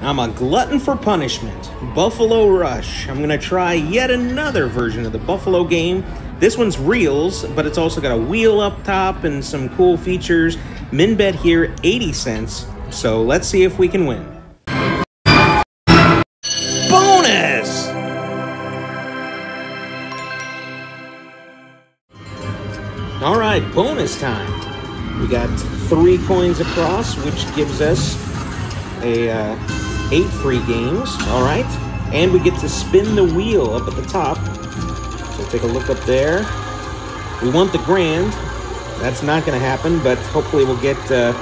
I'm a glutton for punishment. Buffalo Rush. I'm going to try yet another version of the Buffalo game. This one's reels, but it's also got a wheel up top and some cool features. Min bet here, 80 cents. So let's see if we can win. Bonus! All right, bonus time. We got three coins across, which gives us a uh, eight free games. All right, and we get to spin the wheel up at the top. So take a look up there. We want the grand. That's not going to happen, but hopefully we'll get uh,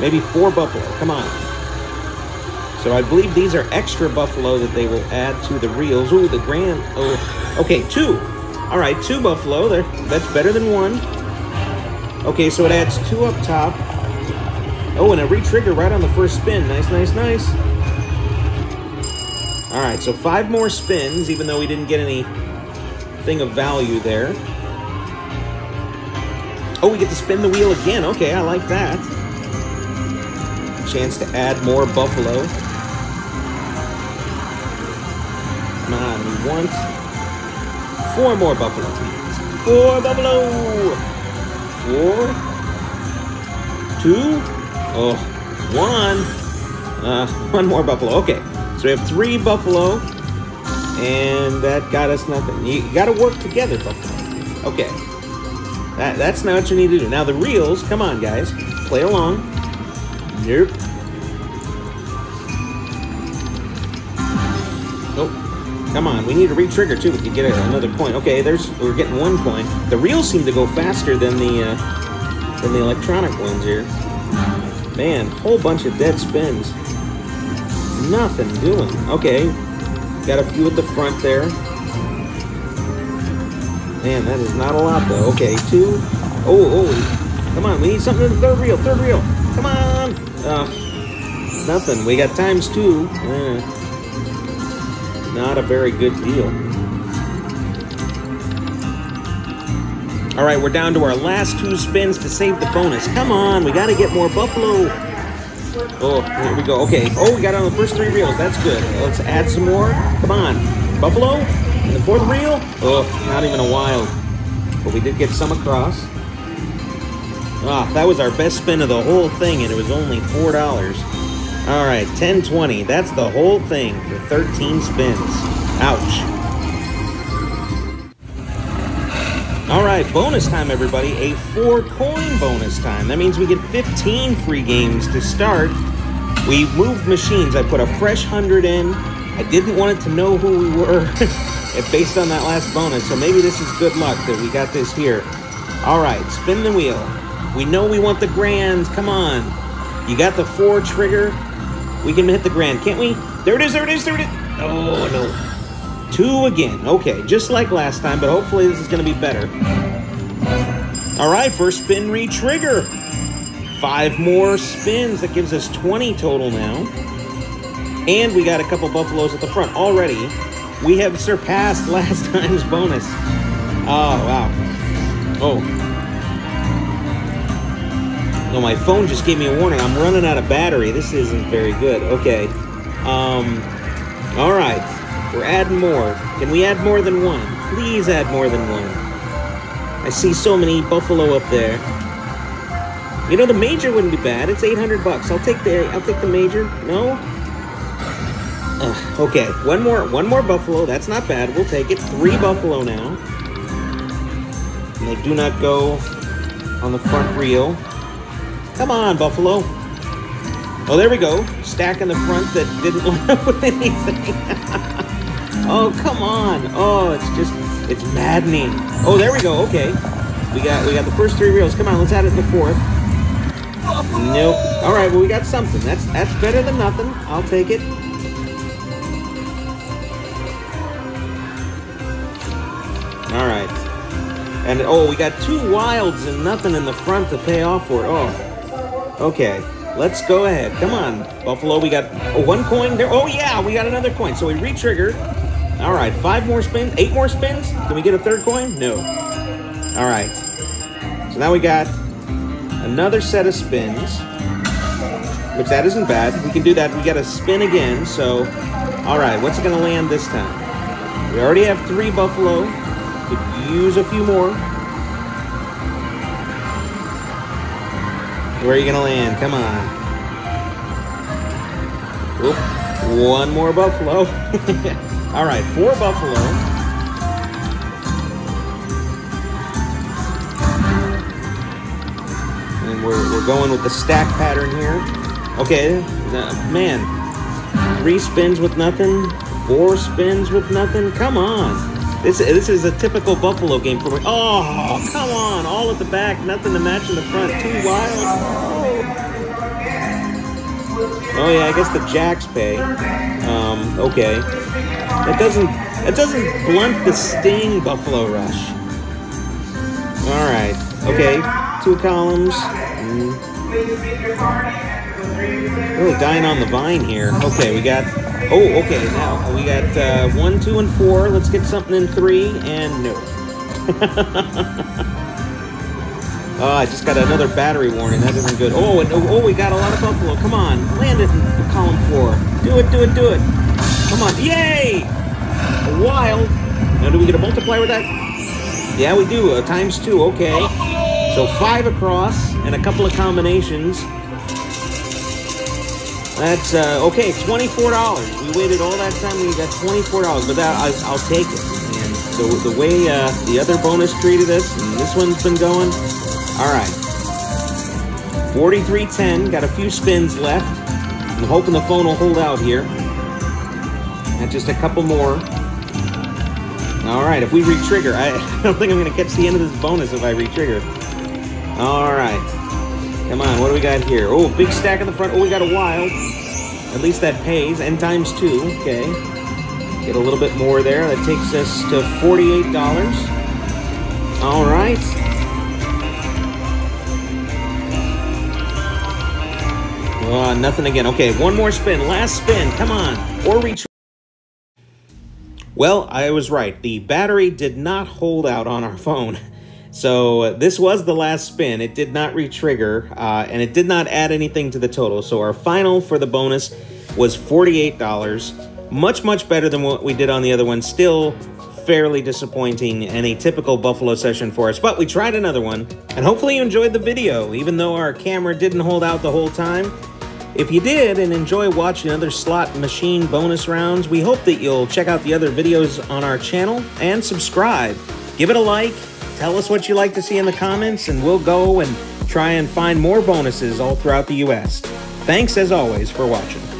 maybe four buffalo. Come on. So I believe these are extra buffalo that they will add to the reels. Ooh, the grand. Oh, okay, two. All right, two buffalo. There, that's better than one. Okay, so it adds two up top. Oh, and a re-trigger right on the first spin. Nice, nice, nice. All right, so five more spins, even though we didn't get anything of value there. Oh, we get to spin the wheel again. Okay, I like that. Chance to add more buffalo. Come on, we want four more buffalo. Four buffalo. Four. Two. Oh, one. Uh, one more buffalo. Okay, so we have three buffalo, and that got us nothing. You, got to work together, buffalo. Okay, that that's not what you need to do. Now the reels. Come on, guys, play along. Nope. Oh, come on. We need to re-trigger too to get another point. Okay, there's we're getting one point. The reels seem to go faster than the uh, than the electronic ones here. Man, whole bunch of dead spins. Nothing doing. Okay, got a few at the front there. Man, that is not a lot though. Okay, two. Oh, oh, come on. We need something in the third reel. Third reel. Come on. Uh, nothing. We got times two. Uh, not a very good deal. All right, we're down to our last two spins to save the bonus. Come on, we got to get more buffalo. Oh, here we go. Okay. Oh, we got on the first three reels. That's good. Let's add some more. Come on. Buffalo. And the fourth reel. Oh, not even a wild. But we did get some across. Ah, that was our best spin of the whole thing, and it was only $4. All right, 1020. That's the whole thing for 13 spins. Ouch. All right, bonus time, everybody. A four coin bonus time. That means we get 15 free games to start. We moved machines. I put a fresh 100 in. I didn't want it to know who we were based on that last bonus, so maybe this is good luck that we got this here. All right, spin the wheel. We know we want the grand. Come on. You got the four trigger. We can hit the grand, can't we? There it is, there it is, there it is. Oh, no. Two again. Okay, just like last time, but hopefully this is going to be better. All right, first spin re-trigger. Five more spins. That gives us 20 total now. And we got a couple buffaloes at the front already. We have surpassed last time's bonus. Oh, wow. Oh. Oh, my phone just gave me a warning. I'm running out of battery. This isn't very good. Okay. Um, all right. We're adding more. Can we add more than one? Please add more than one. I see so many buffalo up there. You know the major wouldn't be bad. It's 800 bucks. I'll take the I'll take the major. No. okay, one more one more buffalo. That's not bad. We'll take it. Three buffalo now. And they do not go on the front reel. Come on, buffalo. Oh, there we go. Stack in the front that didn't line up with anything. Oh, come on. Oh, it's just, it's maddening. Oh, there we go. Okay. We got we got the first three reels. Come on, let's add it in the fourth. Nope. All right, well, we got something. That's that's better than nothing. I'll take it. All right. And, oh, we got two wilds and nothing in the front to pay off for. Oh. Okay. Let's go ahead. Come on, Buffalo. We got oh, one coin there. Oh, yeah, we got another coin. So we re-trigger. All right, five more spins, eight more spins. Can we get a third coin? No. All right. So now we got another set of spins. which that isn't bad. We can do that. We got to spin again. So, all right, what's it going to land this time? We already have three buffalo. Could use a few more. Where are you going to land? Come on. Oop, one more buffalo. all right, four buffalo. And we're, we're going with the stack pattern here. Okay, uh, man, three spins with nothing, four spins with nothing. Come on. This, this is a typical Buffalo game for me. Oh, come on. All at the back, nothing to match in the front. Too wild. Oh. Oh yeah, I guess the jacks pay. Um, okay. That doesn't that doesn't blunt the sting, Buffalo Rush. All right. Okay. Two columns. Oh, dying on the vine here. Okay, we got. Oh, okay. Now we got uh, one, two, and four. Let's get something in three, and no. oh, I just got another battery warning. That isn't good. Oh, and, oh, we got a lot of buffalo. Come on, land it in column four. Do it, do it, do it. Come on, yay! Wild. Now, do we get a multiplier with that? Yeah, we do. Uh, times two. Okay. So five across and a couple of combinations. That's, uh, okay, $24. We waited all that time, we got $24, but that, I, will take it. And so the way uh, the other bonus treated us, and this one's been going, all right. 43.10, got a few spins left. I'm hoping the phone will hold out here. And just a couple more. All right, if we re-trigger, I don't think I'm going to catch the end of this bonus if I re-trigger. All right. Come on, what do we got here? Oh, big stack in the front. Oh, we got a wild. At least that pays. N times two. Okay. Get a little bit more there. That takes us to $48. All right. Uh, nothing again. Okay, one more spin. Last spin. Come on. Or reach. Well, I was right. The battery did not hold out on our phone. So this was the last spin. It did not re-trigger, uh, and it did not add anything to the total. So our final for the bonus was $48. Much, much better than what we did on the other one. Still fairly disappointing and a typical Buffalo session for us. But we tried another one, and hopefully you enjoyed the video, even though our camera didn't hold out the whole time. If you did and enjoy watching other slot machine bonus rounds, we hope that you'll check out the other videos on our channel and subscribe. Give it a like, Tell us what you like to see in the comments, and we'll go and try and find more bonuses all throughout the U.S. Thanks, as always, for watching.